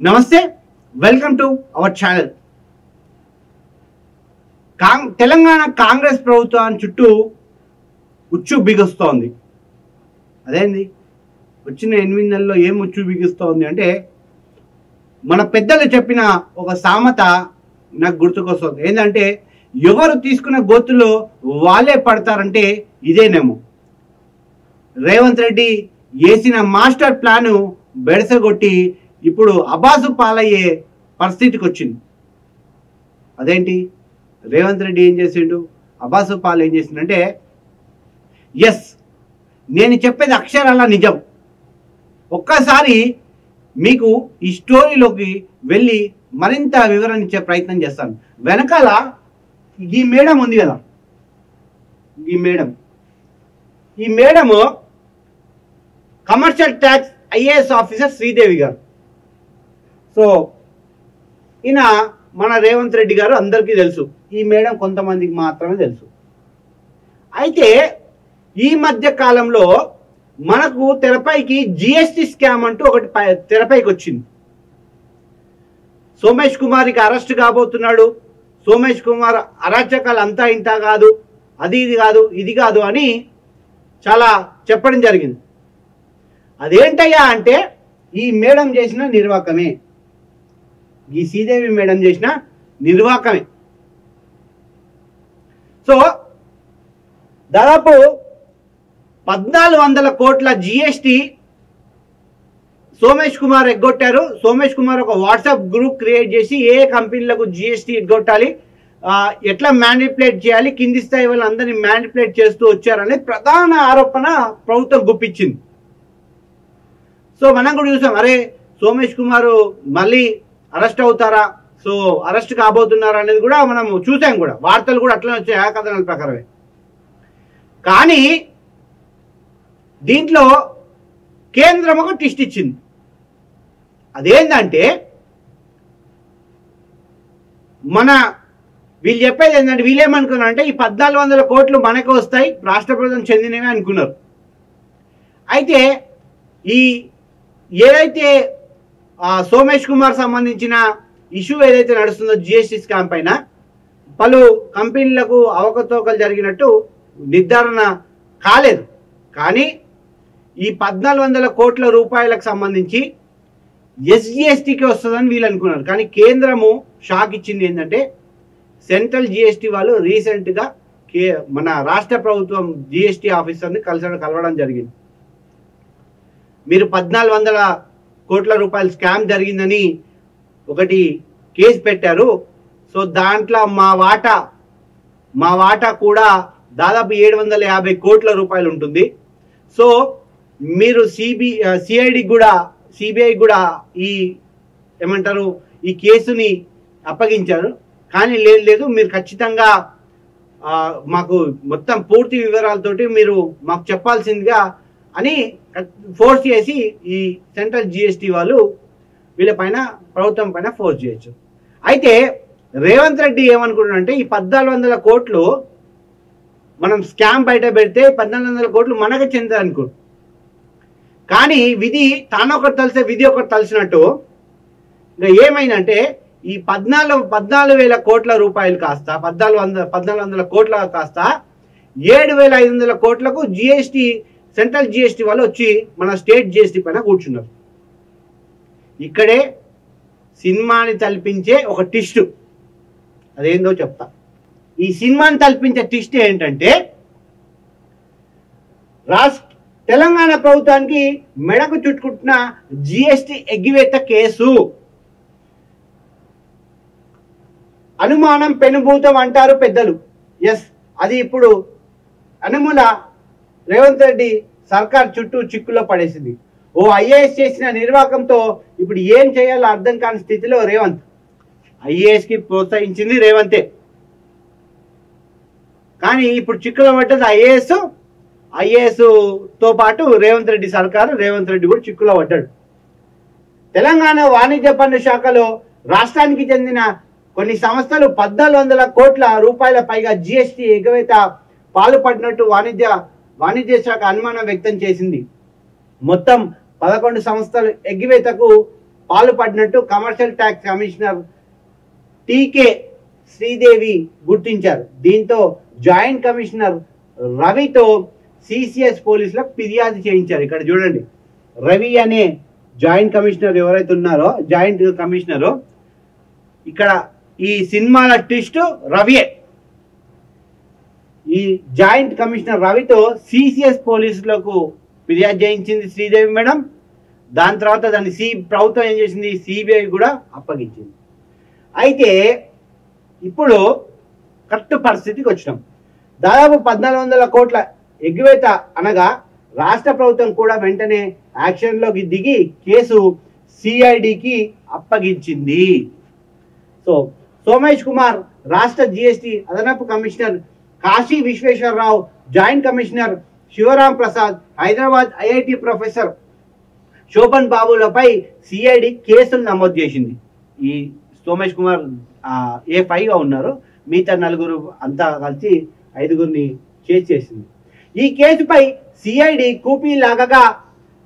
నమస్తే welcome to our channel కాంగ్ తెలంగాణ కాంగ్రెస్ ప్రభుత్వాన్ని చుట్టూ ఉచ్చు బిగుస్తోంది. అదేంది? వచ్చిన ఎనిమిది నెలల్లో ఏం ఉచ్చు బిగుస్తోంది అంటే మన పెద్దలు చెప్పిన ఒక సామెత నాకు గుర్తుకొస్తుంది. ఏంటంటే ఎవరు తీసుకున్న గోతులో వాళ్ళే పడతారంటే ఇదేనేమో. రేవంత్ రెడ్డి వేసిన మాస్టర్ ప్లాను బెడసగొట్టి ఇప్పుడు అబాసు పాలయ్యే పరిస్థితికి వచ్చింది. అదేంటి? రేవంత్ రెడ్డి ఏం చేసిండు? అబాసు పాలు ఏం చేసిండంటే ఎస్ నేను చెప్పేది అక్షరాల నిజం. ఒక్కసారి మీకు ఈ స్టోరీలోకి వెళ్ళి మరింత వివరణ ఇచ్చే ప్రయత్నం చేస్తాను. వెనకాల ఈ మేడం ఉంది కదా? ఈ మేడం. ఈ madam commercial tax IAS officer Sridevi garu. So ఈయన మన రేవంత్ రెడ్డి గారు అందరికీ తెలుసు. ఈ మేడం కొంతమందికి మాత్రమే తెలుసు. అయితే ఈ మధ్య కాలంలో మనకు తెరపైకి జిఎస్టి స్కామ్ అంటూ ఒకటి పై- తెరపైకి వచ్చింది. సోమేష్ కుమార్కి అరెస్ట్ కాబోతున్నాడు. సోమేష్ కుమార్ అరాచకాలు అంతా ఇంత కాదు అది ఇది కాదు ఇది కాదు అని చాలా చెప్పడం జరిగింది. అదేంటయ్యా అంటే ఈ మేడం చేసిన నిర్వాకమే ఈ శ్రీదేవి మేడం చేసిన నిర్వాకమే. సో దాదాపు పద్నాలుగు వందల కోట్ల జిఎస్టి సోమేష్ కుమార్ ఎగ్గొట్టారు. సోమేష్ కుమార్ ఒక వాట్సాప్ గ్రూప్ క్రియేట్ చేసి ఏ కంపెనీలకు జిఎస్టి ఎగ్గొట్టాలి ఎట్లా మ్యానిపులేట్ చేయాలి కింది స్థాయి వాళ్ళందరినీ మ్యానిపులేట్ చేస్తూ వచ్చారనే ప్రధాన ఆరోపణ ప్రభుత్వం గుప్పించింది. సో మనం కూడా చూసాం అరే సోమేష్ కుమార్ మళ్ళీ అరెస్ట్ అవుతారా? సో అరెస్ట్ కాబోతున్నారా అనేది కూడా మనం చూసాం కూడా. వార్తలు కూడా అట్లనే వచ్చాయి ఆ కథనాల ప్రకారమే. కానీ దీంట్లో కేంద్రం ఒక టిస్ట్ ఇచ్చింది. అదేంటంటే మన వీళ్ళు చెప్పేది ఏంటంటే వీళ్ళేమనుకున్నారు అంటే ఈ పద్నాలుగు వందల కోట్లు మనకు వస్తాయి రాష్ట్ర ప్రభుత్వం చెందినవి అనుకున్నారు. అయితే ఈ ఏదైతే సోమేష్ కుమార్ సంబంధించిన ఇష్యూ ఏదైతే నడుస్తుందో జిఎస్టీ స్కామ్ పైన పలు కంపెనీలకు అవకతవకలు జరిగినట్టు నిర్ధారణ కాలేదు. కానీ ఈ పద్నాలుగు వందల కోట్ల రూపాయలకు సంబంధించి ఎస్జిఎస్టీకి వస్తుందని వీళ్ళు అనుకున్నారు. కానీ కేంద్రము షాక్ ఇచ్చింది ఏంటంటే సెంట్రల్ జిఎస్టీ వాళ్ళు రీసెంట్గా కే మన రాష్ట్ర ప్రభుత్వం జిఎస్టీ ఆఫీసర్ని కలిసి కలవడం జరిగింది. మీరు పద్నాలుగు వందల కోట్ల రూపాయల స్కామ్ జరిగిందని ఒకటి కేసు పెట్టారు. సో దాంట్లో మా వాటా మా వాటా కూడా దాదాపు ఏడు వందల యాభై కోట్ల రూపాయలు ఉంటుంది. సో మీరు సిబి సిఐడి కూడా సిబిఐ కూడా ఈ ఏమంటారు ఈ కేసుని అప్పగించారు. కానీ లేదు లేదు మీరు ఖచ్చితంగా మాకు మొత్తం పూర్తి వివరాలతోటి మీరు మాకు చెప్పాల్సిందిగా అని ఫోర్స్ చేసి ఈ సెంట్రల్ జిఎస్టీ వాళ్ళు వీళ్ళపైన ప్రభుత్వం పైన ఫోర్స్ చేయొచ్చు. అయితే రేవంత్ రెడ్డి ఏమనుకుంటున్నాడంటే ఈ పద్నాలుగు వందల కోట్లు మనం స్కామ్ బయట పెడితే పద్నాలుగు వందల కోట్లు మనకు చెందనుకో కానీ విధి తానొకటి తలిసే విధి ఒకటి తలిసినట్టు ఇంకా ఏమైందంటే ఈ పద్నాలుగు పద్నాలుగు వేల కోట్ల రూపాయలు కాస్త పద్నాలుగు వందల పద్నాలుగు వందల కోట్ల కాస్త ఏడు వేల ఐదు వందల కోట్లకు జిఎస్టి సెంట్రల్ జిఎస్టి వాళ్ళు వచ్చి మన స్టేట్ జిఎస్టి పైన కూర్చున్నారు. ఇక్కడే సినిమాని తల్పించే ఒక టిస్ట్. అదేందో చెప్తా. ఈ సినిమాని తల్పించే టిస్ట్ ఏంటంటే రాష్ట్ర తెలంగాణ ప్రభుత్వానికి మెడకు చుట్టుకుంటున్న జిఎస్టి ఎగ్గివేత కేసు. అనుమానం పెనుభూతం అంటారు పెద్దలు. ఎస్ అది ఇప్పుడు అనుముల రేవంత్ రెడ్డి సర్కార్ చుట్టూ చిక్కులో పడేసింది. ఓ ఐఏఎస్ చేసిన నిర్వాకంతో ఇప్పుడు ఏం చేయాలో అర్థం కాని స్థితిలో రేవంత్. ఐఏఎస్కి ప్రోత్సహించింది రేవంతే. కానీ ఇప్పుడు చిక్కులో పడ్డది ఐఏఎస్. ఐఏఎస్తో పాటు రేవంత్ రెడ్డి సర్కారు రేవంత్ రెడ్డి కూడా చిక్కులో పడ్డాడు. తెలంగాణ వాణిజ్య పన్ను శాఖలో రాష్ట్రానికి చెందిన కొన్ని సంస్థలు పద్నాలుగు వందల కోట్ల రూపాయల పైగా జిఎస్టి ఎగవేత పాల్పడినట్టు వాణిజ్య వాణిజ్య శాఖ అనుమానం వ్యక్తం చేసింది. మొత్తం పదకొండు సంస్థలు ఎగ్గివేతకు పాల్పడినట్టు commercial tax commissioner TK Sridevi గుర్తించారు. దీంతో జాయింట్ కమిషనర్ రవితో సిసిఎస్ పోలీసులకు ఫిర్యాదు చేయించారు. ఇక్కడ చూడండి. రవి అనే జాయింట్ కమిషనర్ ఎవరైతే ఉన్నారో జాయింట్ కమిషనరు ఇక్కడ ఈ సినిమాల ట్విస్ట్ రవియే. ఈ జాయింట్ కమిషనర్ రవితో సిసిఎస్ పోలీసులకు ఫిర్యాదు చేయించింది శ్రీదేవి మేడం. దాని తర్వాత దాన్ని సి ప్రభుత్వం ఏం చేసింది? సిబిఐ కూడా అప్పగించింది. అయితే ఇప్పుడు కరెక్ట్ పరిస్థితికి వచ్చినాం. దాదాపు పద్నాలుగు వందల కోట్ల ఎగ్వేత అనగా రాష్ట్ర ప్రభుత్వం కూడా వెంటనే యాక్షన్లోకి దిగి కేసు సిఐడికి అప్పగించింది. సో సోమేష్ కుమార్ రాష్ట్ర జిఎస్టి అదనపు commissioner Kasi Visweswararao joint commissioner Sivaram Prasad Hyderabad IIT professor Shobhan బాబులపై CID కేసులు నమోదు చేసింది. ఈ సోమేష్ కుమార్ ఏ ఫైవ్గా ఉన్నారు మిగతా నలుగురు అంతా కలిసి ఐదుగురిని చేసి చేసింది. ఈ కేసుపై సిఐడి కూపీ లాగగా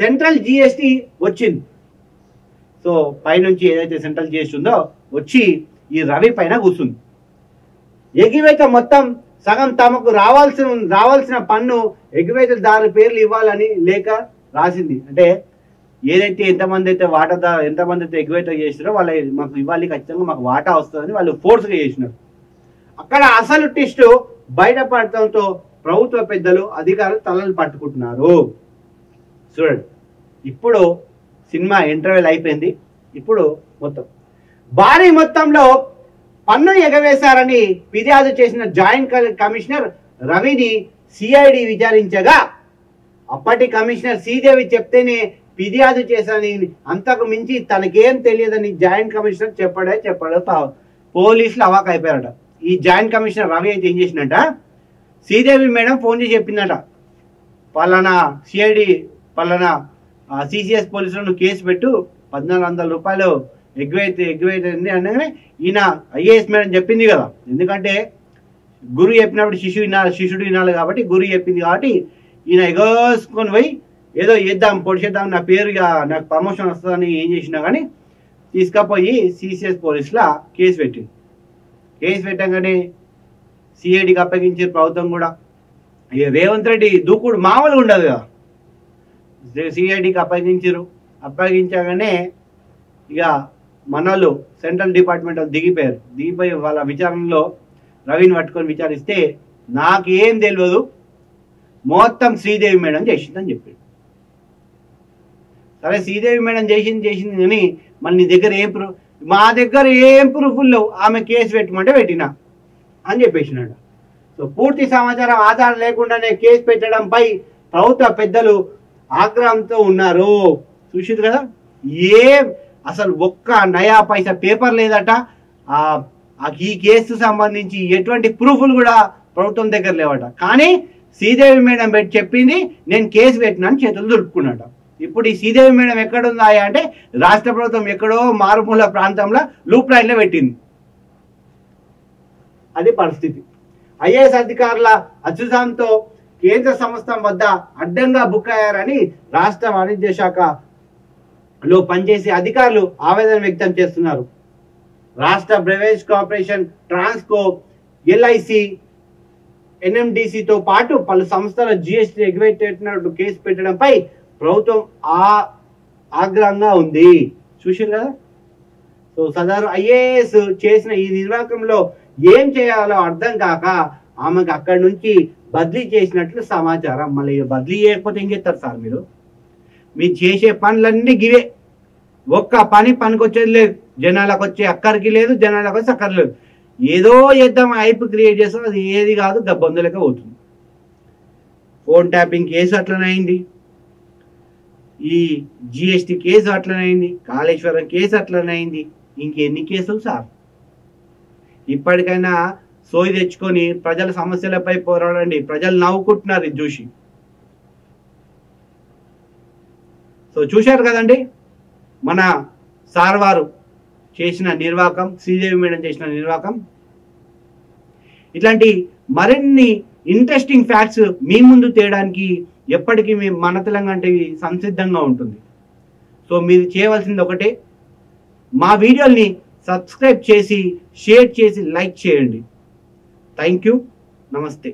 సెంట్రల్ జిఎస్టి వచ్చింది. సో పైనుంచి ఏదైతే సెంట్రల్ జిఎస్టి ఉందో వచ్చి ఈ రవి పైన కూర్చుంది. ఎగివేత మొత్తం సగం తమకు రావాల్సిన రావాల్సిన పన్ను ఎగువేతదారు పేర్లు ఇవ్వాలని లేఖ రాసింది. అంటే ఏదైతే ఎంతమంది అయితే వాటా ఎంతమంది అయితే ఎగువేత చేసినారో వాళ్ళ మాకు ఇవ్వాలి ఖచ్చితంగా మాకు వాటా వస్తుందని వాళ్ళు ఫోర్స్గా చేసినారు. అక్కడ అసలు టెస్ట్ బయటపడటంతో ప్రభుత్వ పెద్దలు అధికారులు తలలు పట్టుకుంటున్నారు. చూడండి ఇప్పుడు సినిమా ఇంటర్వెల్ అయిపోయింది. ఇప్పుడు మొత్తం భారీ మొత్తంలో పన్ను ఎగవేశారని ఫిర్యాదు చేసిన జాయింట్ కమిషనర్ రవిని సిఐడి విచారించగా అప్పటి కమిషనర్ శ్రీదేవి చెప్తేనే ఫిర్యాదు చేశానని అంతకు మించి తనకేం తెలియదని జాయింట్ కమిషనర్ చెప్పడే చెప్పాడు తా- పోలీసులు అవాక్ అయిపోయారట. ఈ జాయింట్ కమిషనర్ రవి అయితే ఏం చేసినట శ్రీదేవి మేడం ఫోన్ చేసి చెప్పిందట. పలానా సిఐడి పలానా సిసిఎస్ పోలీసులను కేసు పెట్టు పద్నాలుగు వందల రూపాయలు ఎగ్వైతే ఎగ్వైతే అనగానే ఈయన ఐఏఎస్ మేడం చెప్పింది కదా. ఎందుకంటే గురువు చెప్పినప్పుడు శిశువు వినాలి శిష్యుడు వినాలి కాబట్టి గురువు చెప్పింది కాబట్టి ఈయన ఎగోసుకొని పోయి ఏదో చేద్దాం పొడిచేద్దాం నా పేరు ఇక నాకు ప్రమోషన్ వస్తుందని ఏం చేసినా కానీ తీసుకపోయి సిసిఎస్ పోలీసులో కేసు పెట్టింది. కేసు పెట్టగానే సిఐడికి అప్పగించారు ప్రభుత్వం కూడా. ఇక రేవంత్ రెడ్డి దూకుడు మామూలుగా ఉండదు కదా. సిఐడికి అప్పగించారు. అప్పగించగానే ఇక మనోళ్ళు సెంట్రల్ డిపార్ట్మెంట్ దిగిపోయారు. దిగిపోయి వాళ్ళ విచారణలో రవిని పట్టుకొని విచారిస్తే నాకేం తెలియదు మొత్తం శ్రీదేవి మేడం చేసిందని చెప్పాడు. సరే శ్రీదేవి మేడం చేసింది చేసింది కానీ మళ్ళీ నీ దగ్గర ఏం ప్రూఫ్ మా దగ్గర ఏం ప్రూఫ్లు లేవు. ఆమె కేసు పెట్టమంటే పెట్టినా అని చెప్పేసినాడు. సో పూర్తి సమాచారం ఆధారం లేకుండానే కేసు పెట్టడంపై ప్రభుత్వ పెద్దలు ఆగ్రహంతో ఉన్నారు. చూసింది కదా? ఏం అసలు ఒక్క నయా పైసా పేపర్ లేదట. ఈ కేసు సంబంధించి ఎటువంటి ప్రూఫ్లు కూడా ప్రభుత్వం దగ్గర లేవట. కానీ శ్రీదేవి మేడం పెట్టి చెప్పింది నేను కేసు పెట్టినాను చేతులు దులుపుకున్నాడు. ఇప్పుడు ఈ శ్రీదేవి మేడం ఎక్కడుందా అంటే రాష్ట్ర ప్రభుత్వం ఎక్కడో మారుమూల ప్రాంతంలో లూప్ లైన్లో పెట్టింది. అది పరిస్థితి. ఐఏఎస్ అధికారుల అత్యుసాంతో కేంద్ర సంస్థ వద్ద అడ్డంగా బుక్ అయ్యారని రాష్ట్ర వాణిజ్య శాఖ లో పనిచేసే అధికారులు ఆవేదన వ్యక్తం చేస్తున్నారు. రాష్ట్ర బ్రెవేజ్ కార్పొరేషన్ ట్రాన్స్కో ఎల్ఐసి ఎన్ఎండిసితో పాటు పలు సంస్థల జిఎస్టీ ఎగ్వేటేట్నట్టు కేసు పెట్టడంపై ప్రభుత్వం ఆ ఆగ్రహంగా ఉంది. చూసారు కదా? సో సదరు ఐఏఎస్ చేసిన ఈ నిర్వాహకంలో ఏం చేయాలో అర్థం కాక ఆమెకు అక్కడి నుంచి బదిలీ చేసినట్లు సమాచారం. మళ్ళీ బదిలీ చేయకపోతే ఏం చేస్తారు సార్ మీరు? మీరు చేసే పనులన్నీ గివే. ఒక్క పని పనికొచ్చేది లేదు. జనాలకు వచ్చే అక్కడికి లేదు జనాలకు వచ్చి అక్కడి లేదు. ఏదో చేద్దాం ఐపు క్రియేట్ చేస్తాం అది ఏది కాదు గబ్బందులకే అవుతుంది ఫోన్ ట్యాపింగ్ కేసు అట్లనే అయింది. ఈ జిఎస్టి కేసు అట్లనైంది కాళేశ్వరం కేసు అట్లనే అయింది. ఇంకెన్ని కేసులు సార్? ఇప్పటికైనా సోయి తెచ్చుకొని ప్రజల సమస్యలపై పోరాడండి. ప్రజలు నవ్వుకుంటున్నారు ఇది చూసి. సో చూశారు కదండి? మన సార్ వారు చేసిన నిర్వాకం శ్రీదేవి మేడం చేసిన నిర్వాకం. ఇట్లాంటి మరిన్ని ఇంట్రెస్టింగ్ ఫ్యాక్ట్స్ మీ ముందు తేయడానికి ఎప్పటికీ మీ మన తెలంగాణ టీవీ సంసిద్ధంగా ఉంటుంది. సో మీరు చేయవలసింది ఒకటే మా వీడియోల్ని సబ్స్క్రైబ్ చేసి షేర్ చేసి లైక్ చేయండి. థ్యాంక్ యూ నమస్తే